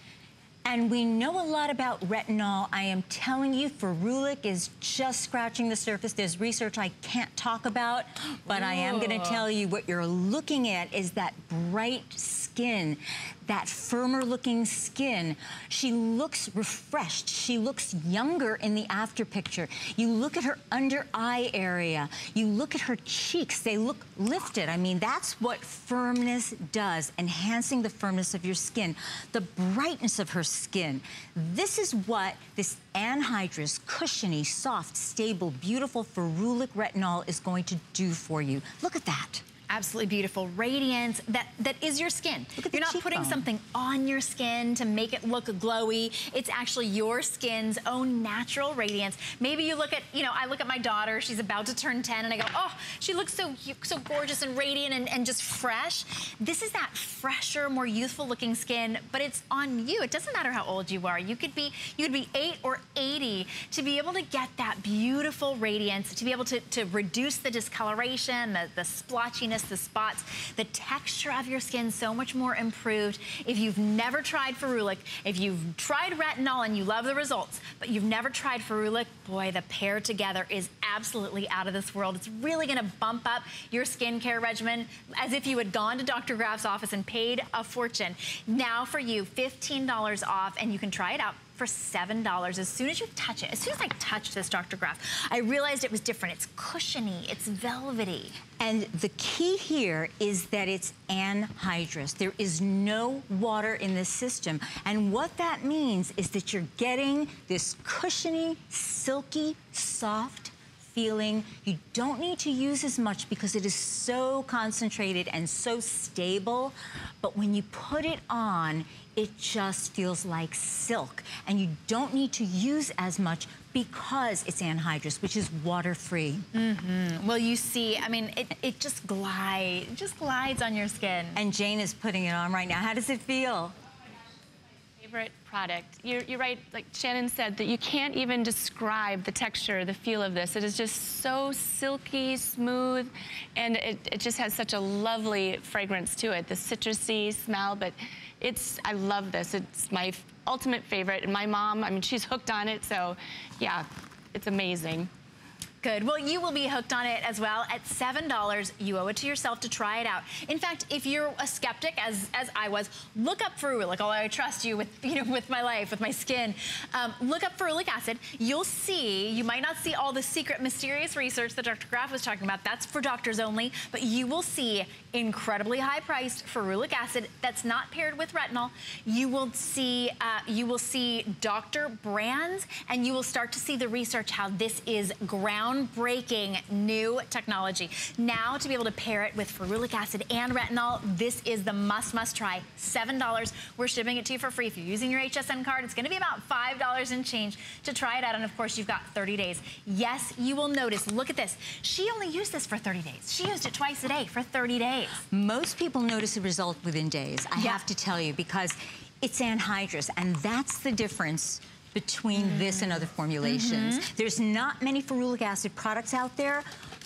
And we know a lot about retinol. I am telling you, Ferulic is just scratching the surface. There's research I can't talk about, but I am going to tell you what you're looking at is that bright skin, that firmer looking skin. She looks refreshed. She looks younger in the after picture. You look at her under eye area. You look at her cheeks. They look lifted. I mean, that's what firmness does, enhancing the firmness of your skin, the brightness of her skin. This is what this anhydrous, cushiony, soft, stable, beautiful ferulic retinol is going to do for you. Look at that absolutely beautiful radiance that, that is your skin. You're not putting something on your skin to make it look glowy. It's actually your skin's own natural radiance. Maybe you look at, you know, I look at my daughter, she's about to turn 10 and I go, oh, she looks so so gorgeous and radiant and, and just fresh. This is that fresher, more youthful looking skin, but it's on you. It doesn't matter how old you are. You could be, you could be eight or 80 to be able to get that beautiful radiance, to be able to, to reduce the discoloration, the, the splotchiness, the spots, the texture of your skin so much more improved. If you've never tried Ferulic, if you've tried retinol and you love the results, but you've never tried Ferulic, boy, the pair together is absolutely out of this world. It's really gonna bump up your skincare regimen as if you had gone to Dr. Graf's office and paid a fortune. Now for you, $15 off, and you can try it out for $7 as soon as you touch it. As soon as I touched this Dr. Graf, I realized it was different. It's cushiony, it's velvety. And the key here is that it's anhydrous. There is no water in the system. And what that means is that you're getting this cushiony, silky, soft feeling. You don't need to use as much because it is so concentrated and so stable. But when you put it on, it just feels like silk. And you don't need to use as much because it's anhydrous, which is water-free. Mm -hmm. Well, you see, I mean, it, it just glides, it just glides on your skin. And Jane is putting it on right now. How does it feel? favorite product. You're, you're, right, like Shannon said, that you can't even describe the texture, the feel of this. It is just so silky, smooth, and it, it just has such a lovely fragrance to it, the citrusy smell, but it's, I love this. It's my ultimate favorite. And my mom, I mean, she's hooked on it. So yeah, it's amazing. Good. Well, you will be hooked on it as well. At $7, you owe it to yourself to try it out. In fact, if you're a skeptic, as, as I was, look up Ferulic, although I trust you with, you know, with my life, with my skin. Um, look up ferulic acid. You'll see, you might not see all the secret, mysterious research that Dr. Graf was talking about. That's for doctors only. But you will see incredibly high-priced ferulic acid that's not paired with retinol. You will see, uh, you will see doctor brands, and you will start to see the research how this is ground groundbreaking new technology. Now to be able to pair it with ferulic acid and retinol, this is the must, must try. $7. We're shipping it to you for free. If you're using your HSN card, it's gonna be about $5 and change to try it out. And of course, you've got 30 days. Yes, you will notice, look at this. She only used this for 30 days. She used it twice a day for 30 days. Most people notice a result within days, I yeah. have to tell you, because it's anhydrous, and that's the difference between mm. this and other formulations. Mm -hmm. There's not many ferulic acid products out there,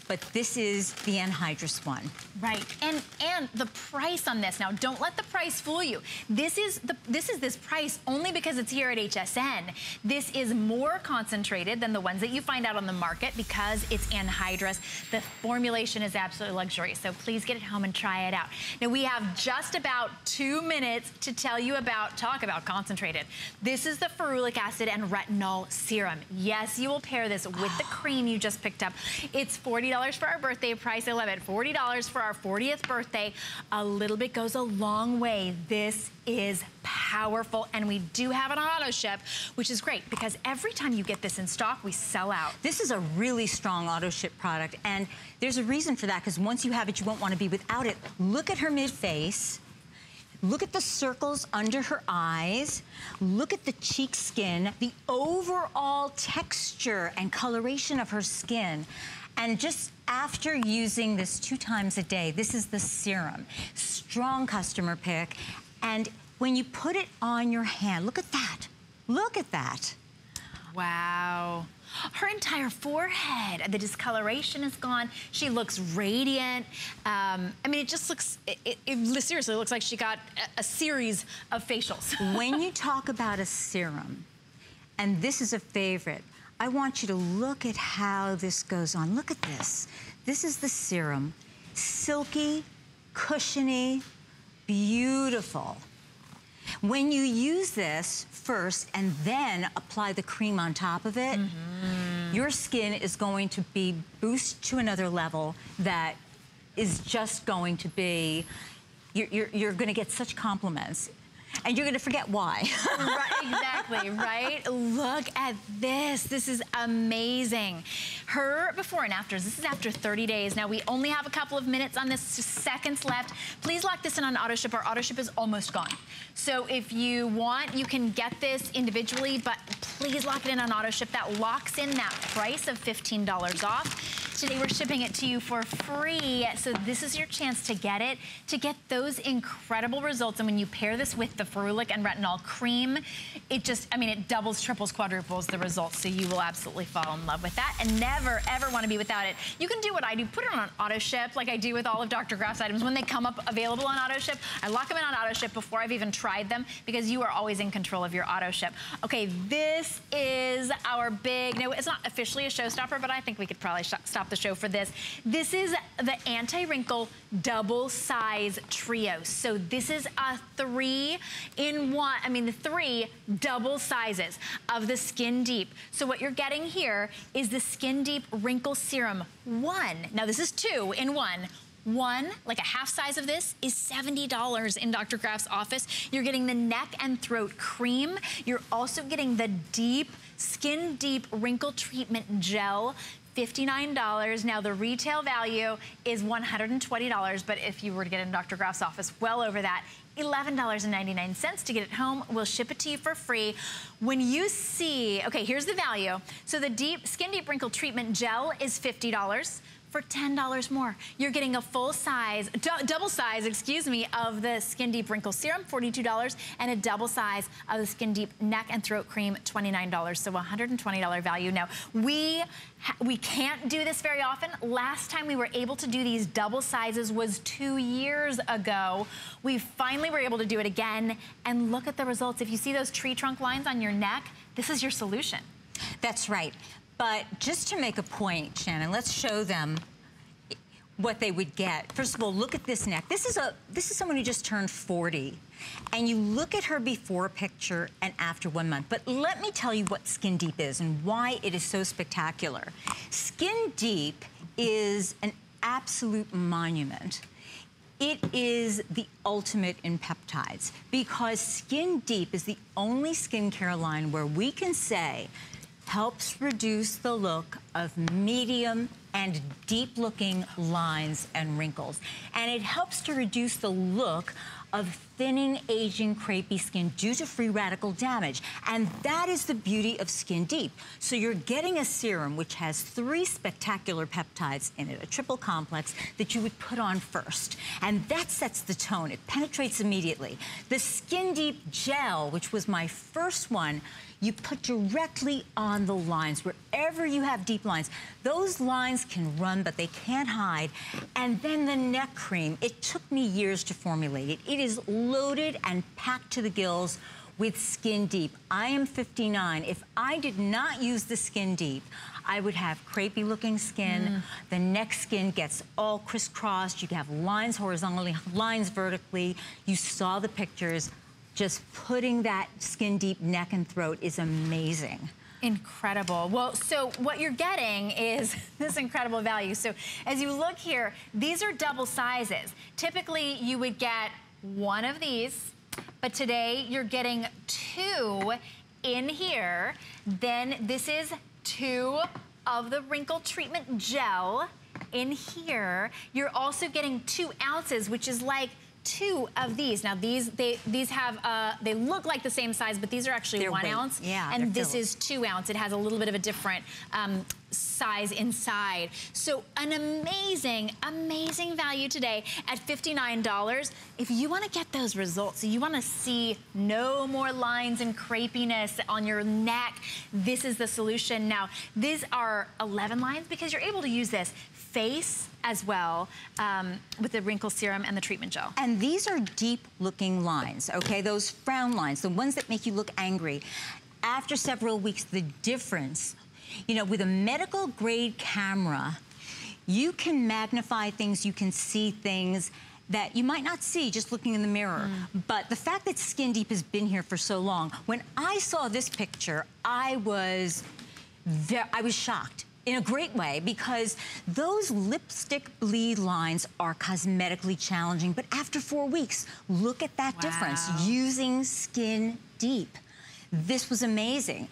but this is the anhydrous one. Right, and and the price on this, now don't let the price fool you. This is the this is this price only because it's here at HSN. This is more concentrated than the ones that you find out on the market because it's anhydrous. The formulation is absolutely luxurious, so please get it home and try it out. Now we have just about two minutes to tell you about, talk about concentrated. This is the ferulic acid and retinol serum. Yes, you will pair this with the cream you just picked up. It's $40 $40 for our birthday price. I love it. $40 for our 40th birthday. A little bit goes a long way. This is powerful and we do have an auto ship which is great because every time you get this in stock we sell out this is a really strong auto ship product and there's a reason for that because once you have it you won't want to be without it look at her mid face Look at the circles under her eyes. Look at the cheek skin, the overall texture and coloration of her skin. And just after using this two times a day, this is the serum. Strong customer pick. And when you put it on your hand, look at that. Look at that. Wow. Her entire forehead, the discoloration is gone. She looks radiant. Um, I mean, it just looks, it, it, it seriously looks like she got a, a series of facials. when you talk about a serum, and this is a favorite, I want you to look at how this goes on. Look at this. This is the serum. Silky, cushiony, beautiful. When you use this first and then apply the cream on top of it, mm -hmm. your skin is going to be boosted to another level that is just going to be, you're, you're, you're going to get such compliments and you're gonna forget why. right, exactly, right? Look at this, this is amazing. Her before and afters, this is after 30 days. Now we only have a couple of minutes on this, seconds left. Please lock this in on auto ship. Our auto ship is almost gone. So if you want, you can get this individually, but please lock it in on auto ship. That locks in that price of $15 off. Today we're shipping it to you for free. So this is your chance to get it, to get those incredible results. And when you pair this with the ferulic and retinol cream, it just, I mean, it doubles, triples, quadruples the results. So you will absolutely fall in love with that and never, ever want to be without it. You can do what I do, put it on auto ship like I do with all of Dr. Graf's items. When they come up available on auto ship, I lock them in on auto ship before I've even tried them because you are always in control of your auto ship. Okay, this is our big, no, it's not officially a showstopper, but I think we could probably stop the show for this. This is the anti-wrinkle double size trio. So this is a three in one, I mean the three double sizes of the Skin Deep. So what you're getting here is the Skin Deep Wrinkle Serum one. Now this is two in one. One, like a half size of this, is $70 in Dr. Graf's office. You're getting the neck and throat cream. You're also getting the deep, skin deep wrinkle treatment gel. $59. Now the retail value is $120, but if you were to get in Dr. Graf's office, well over that. $11.99 to get it home. We'll ship it to you for free. When you see, okay, here's the value. So the deep Skin Deep Wrinkle Treatment Gel is $50 for $10 more. You're getting a full size, double size, excuse me, of the Skin Deep Wrinkle Serum, $42, and a double size of the Skin Deep Neck and Throat Cream, $29. So $120 value. Now, we, we can't do this very often. Last time we were able to do these double sizes was two years ago. We finally were able to do it again, and look at the results. If you see those tree trunk lines on your neck, this is your solution. That's right. But just to make a point, Shannon, let's show them what they would get. First of all, look at this neck. This is a this is someone who just turned 40. And you look at her before picture and after one month. But let me tell you what Skin Deep is and why it is so spectacular. Skin Deep is an absolute monument. It is the ultimate in peptides because Skin Deep is the only skincare line where we can say helps reduce the look of medium and deep looking lines and wrinkles. And it helps to reduce the look of thinning, aging, crepey skin due to free radical damage. And that is the beauty of Skin Deep. So you're getting a serum which has three spectacular peptides in it, a triple complex that you would put on first. And that sets the tone. It penetrates immediately. The Skin Deep Gel, which was my first one, you put directly on the lines, wherever you have deep lines. Those lines can run, but they can't hide. And then the neck cream, it took me years to formulate it. It is loaded and packed to the gills with Skin Deep. I am 59. If I did not use the Skin Deep, I would have crepey looking skin. Mm. The neck skin gets all crisscrossed. You have lines horizontally, lines vertically. You saw the pictures just putting that skin deep neck and throat is amazing. Incredible. Well, so what you're getting is this incredible value. So as you look here, these are double sizes. Typically, you would get one of these, but today you're getting two in here. Then this is two of the wrinkle treatment gel in here. You're also getting two ounces, which is like two of these. Now these they these have uh, they look like the same size, but these are actually they're one weight. ounce. Yeah, and this is two ounce. It has a little bit of a different um, size inside. So an amazing, amazing value today at $59. If you wanna get those results, you wanna see no more lines and crepiness on your neck, this is the solution. Now, these are 11 lines because you're able to use this face as well um, with the wrinkle serum and the treatment gel. And these are deep looking lines, okay? Those frown lines, the ones that make you look angry. After several weeks, the difference, you know, with a medical grade camera, you can magnify things, you can see things, that you might not see just looking in the mirror. Mm. But the fact that Skin Deep has been here for so long, when I saw this picture, I was, I was shocked in a great way because those lipstick bleed lines are cosmetically challenging. But after four weeks, look at that wow. difference using Skin Deep. This was amazing.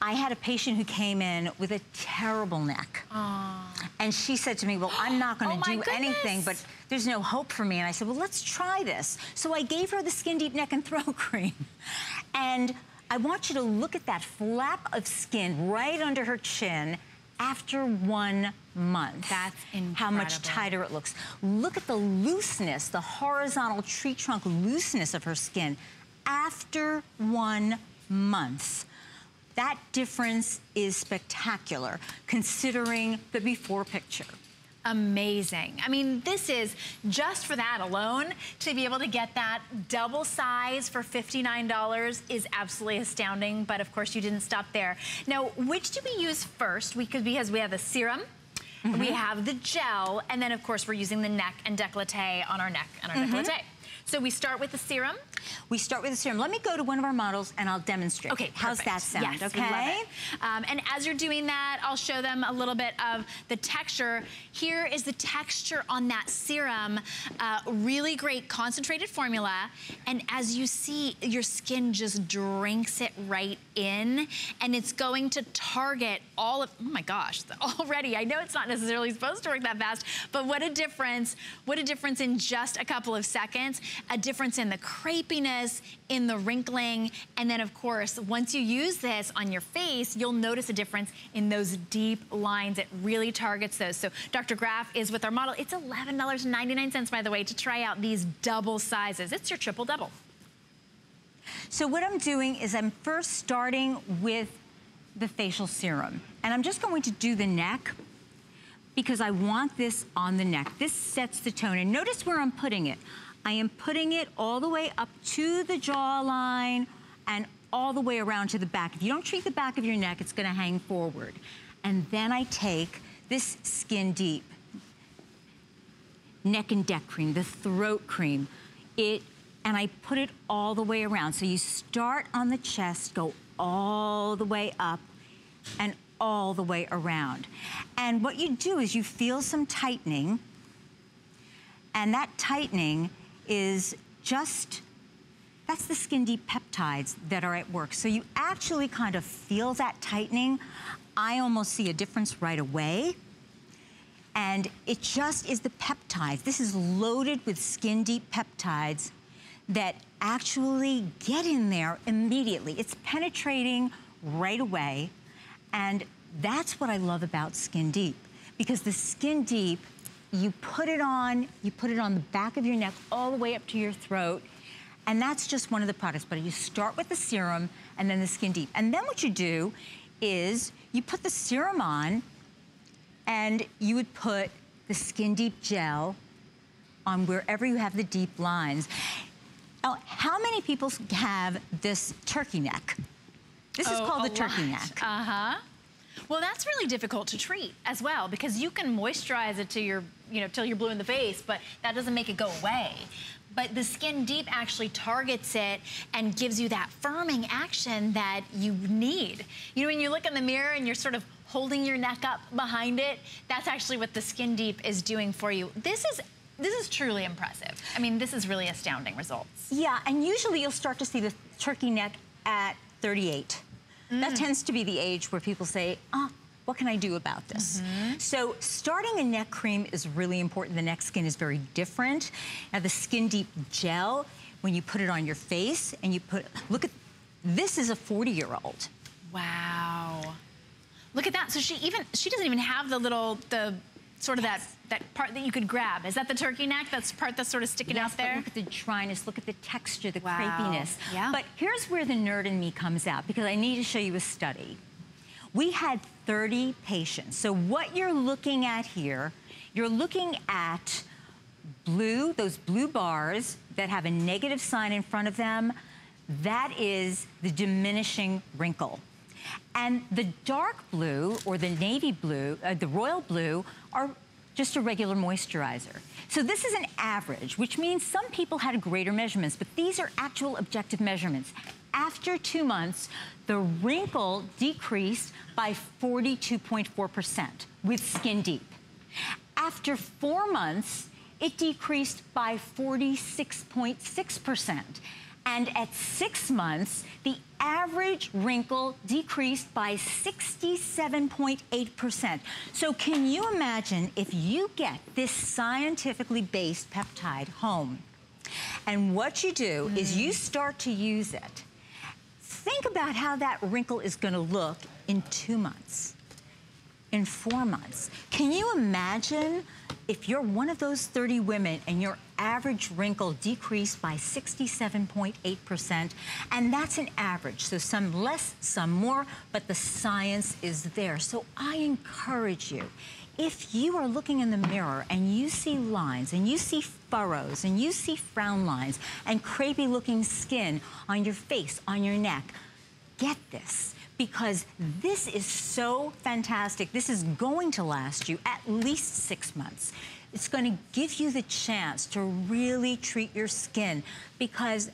I had a patient who came in with a terrible neck. Aww. And she said to me, well, I'm not gonna oh do goodness. anything, but there's no hope for me. And I said, well, let's try this. So I gave her the Skin Deep Neck and Throat Cream. And I want you to look at that flap of skin right under her chin after one month. That's incredible. How much tighter it looks. Look at the looseness, the horizontal tree trunk looseness of her skin after one month. That difference is spectacular considering the before picture amazing. I mean, this is just for that alone, to be able to get that double size for $59 is absolutely astounding. But of course, you didn't stop there. Now, which do we use first? We could, because we have the serum, Mm -hmm. We have the gel, and then of course we're using the neck and décolleté on our neck and our mm -hmm. décolleté. So we start with the serum. We start with the serum. Let me go to one of our models and I'll demonstrate. Okay, How's that sound, yes, okay? Um, and as you're doing that, I'll show them a little bit of the texture. Here is the texture on that serum. Uh, really great concentrated formula. And as you see, your skin just drinks it right in. And it's going to target all of, oh my gosh, already. I know it's not necessarily supposed to work that fast, but what a difference. What a difference in just a couple of seconds a difference in the crepiness, in the wrinkling, and then of course, once you use this on your face, you'll notice a difference in those deep lines. It really targets those. So Dr. Graf is with our model. It's $11.99, by the way, to try out these double sizes. It's your triple double. So what I'm doing is I'm first starting with the facial serum. And I'm just going to do the neck because I want this on the neck. This sets the tone. And notice where I'm putting it. I am putting it all the way up to the jawline and all the way around to the back. If you don't treat the back of your neck, it's gonna hang forward. And then I take this Skin Deep neck and deck cream, the throat cream, it, and I put it all the way around. So you start on the chest, go all the way up, and all the way around. And what you do is you feel some tightening, and that tightening is just, that's the skin deep peptides that are at work. So you actually kind of feel that tightening. I almost see a difference right away. And it just is the peptides. This is loaded with skin deep peptides that actually get in there immediately. It's penetrating right away. And that's what I love about Skin Deep. Because the Skin Deep you put it on, you put it on the back of your neck all the way up to your throat. And that's just one of the products. But you start with the serum and then the Skin Deep. And then what you do is you put the serum on and you would put the Skin Deep gel on wherever you have the deep lines. Now, how many people have this turkey neck? This oh, is called the turkey lot. neck. Uh-huh. Well, that's really difficult to treat as well because you can moisturize it to your, you know, till you're blue in the face, but that doesn't make it go away. But the Skin Deep actually targets it and gives you that firming action that you need. You know, when you look in the mirror and you're sort of holding your neck up behind it, that's actually what the Skin Deep is doing for you. This is this is truly impressive. I mean, this is really astounding results. Yeah, and usually you'll start to see the turkey neck at 38. Mm. That tends to be the age where people say, ah, oh, what can I do about this? Mm -hmm. So starting a neck cream is really important. The neck skin is very different. Now the Skin Deep Gel, when you put it on your face and you put, look at, this is a 40-year-old. Wow. Look at that. So she even, she doesn't even have the little, the sort of that that part that you could grab. Is that the turkey neck? That's part that's sort of sticking yes, out there? look at the dryness, look at the texture, the wow. crepiness. Yeah. But here's where the nerd in me comes out because I need to show you a study. We had 30 patients. So what you're looking at here, you're looking at blue, those blue bars that have a negative sign in front of them. That is the diminishing wrinkle. And the dark blue or the navy blue, uh, the royal blue, are just a regular moisturizer. So this is an average, which means some people had greater measurements, but these are actual objective measurements. After two months, the wrinkle decreased by 42.4% with Skin Deep. After four months, it decreased by 46.6%. And at six months, the average wrinkle decreased by 67.8%. So can you imagine if you get this scientifically based peptide home, and what you do mm. is you start to use it, think about how that wrinkle is gonna look in two months, in four months. Can you imagine if you're one of those 30 women and your average wrinkle decreased by 67.8%, and that's an average, so some less, some more, but the science is there. So I encourage you, if you are looking in the mirror and you see lines and you see furrows and you see frown lines and crepey looking skin on your face, on your neck, get this because this is so fantastic. This is going to last you at least six months. It's going to give you the chance to really treat your skin because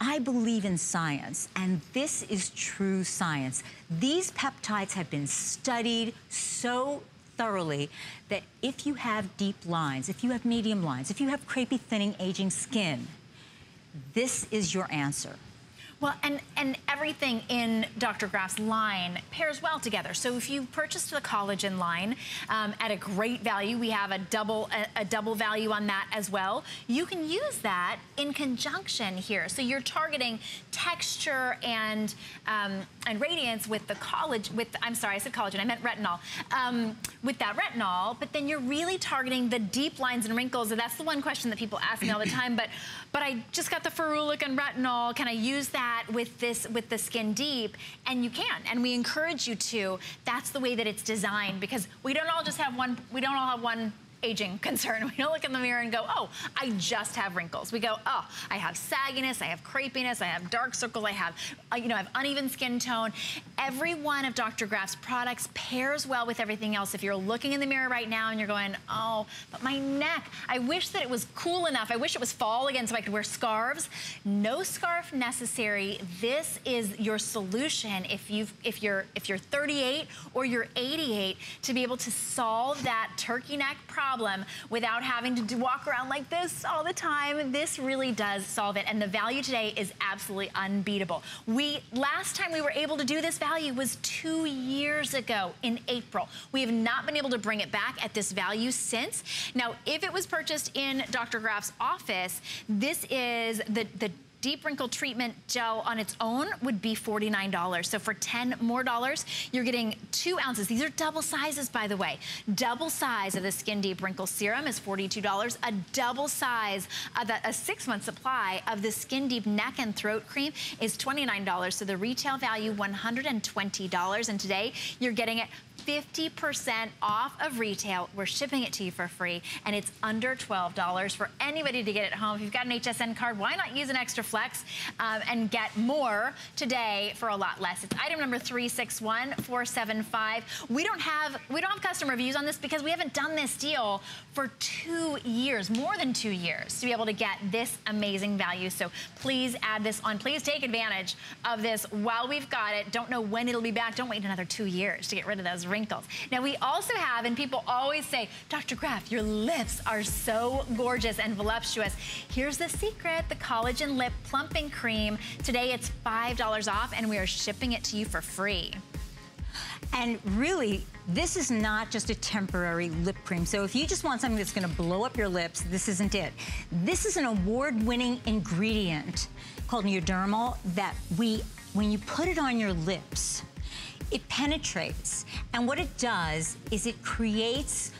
I believe in science, and this is true science. These peptides have been studied so thoroughly that if you have deep lines, if you have medium lines, if you have crepey, thinning, aging skin, this is your answer. Well, and, and everything in Dr. Graf's line pairs well together. So if you've purchased the collagen line um, at a great value, we have a double, a, a, double value on that as well. You can use that in conjunction here. So you're targeting texture and, um, and radiance with the collagen, with, I'm sorry, I said collagen, I meant retinol, um, with that retinol, but then you're really targeting the deep lines and wrinkles. And that's the one question that people ask me all the time, but, but I just got the ferulic and retinol. Can I use that? with this, with the Skin Deep, and you can, and we encourage you to. That's the way that it's designed because we don't all just have one, we don't all have one aging concern. We don't look in the mirror and go, oh, I just have wrinkles. We go, oh, I have sagginess, I have crepiness, I have dark circles, I have, uh, you know, I have uneven skin tone. Every one of Dr. Graf's products pairs well with everything else. If you're looking in the mirror right now and you're going, oh, but my neck, I wish that it was cool enough. I wish it was fall again so I could wear scarves. No scarf necessary. This is your solution if you've if you're if you're 38 or you're 88 to be able to solve that turkey neck problem problem without having to walk around like this all the time. This really does solve it. And the value today is absolutely unbeatable. We, last time we were able to do this value was two years ago in April. We have not been able to bring it back at this value since. Now, if it was purchased in Dr. Graf's office, this is the, the deep wrinkle treatment gel on its own would be $49. So for 10 more dollars, you're getting two ounces. These are double sizes, by the way. Double size of the Skin Deep Wrinkle Serum is $42. A double size, of the, a six-month supply of the Skin Deep Neck and Throat Cream is $29. So the retail value, $120. And today, you're getting it 50% off of retail. We're shipping it to you for free, and it's under $12 for anybody to get it home. If you've got an HSN card, why not use an extra flex um, and get more today for a lot less? It's item number 361475. We don't have we don't have customer reviews on this because we haven't done this deal for two years, more than two years, to be able to get this amazing value. So please add this on. Please take advantage of this while we've got it. Don't know when it'll be back. Don't wait another two years to get rid of those wrinkles. Now we also have, and people always say, Dr. Graf, your lips are so gorgeous and voluptuous. Here's the secret, the Collagen Lip Plumping Cream. Today it's $5 off and we are shipping it to you for free. And really, this is not just a temporary lip cream. So if you just want something that's gonna blow up your lips, this isn't it. This is an award-winning ingredient called Neodermyl that we, when you put it on your lips, it penetrates. And what it does is it creates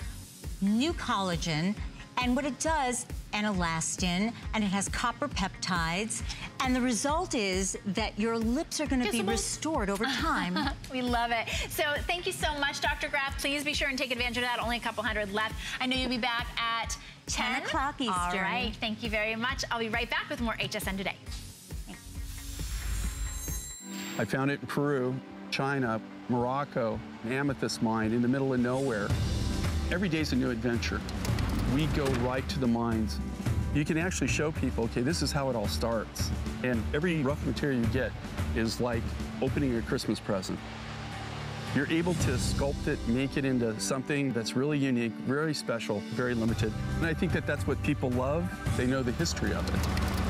new collagen and what it does, an elastin, and it has copper peptides, and the result is that your lips are gonna be restored over time. we love it. So thank you so much, Dr. Graf. Please be sure and take advantage of that. Only a couple hundred left. I know you'll be back at 10, 10 o'clock Eastern. All right, thank you very much. I'll be right back with more HSN Today. I found it in Peru, China, Morocco, an amethyst mine in the middle of nowhere. Every day is a new adventure. We go right to the mines. You can actually show people, okay, this is how it all starts. And every rough material you get is like opening a Christmas present. You're able to sculpt it, make it into something that's really unique, very special, very limited. And I think that that's what people love. They know the history of it.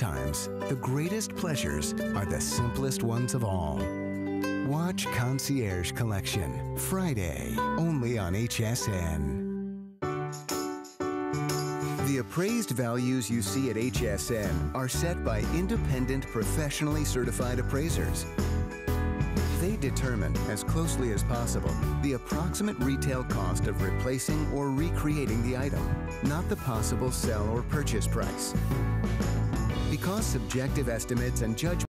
Sometimes the greatest pleasures are the simplest ones of all. Watch Concierge Collection Friday only on HSN. The appraised values you see at HSN are set by independent, professionally certified appraisers. They determine, as closely as possible, the approximate retail cost of replacing or recreating the item, not the possible sell or purchase price. Because subjective estimates and judgment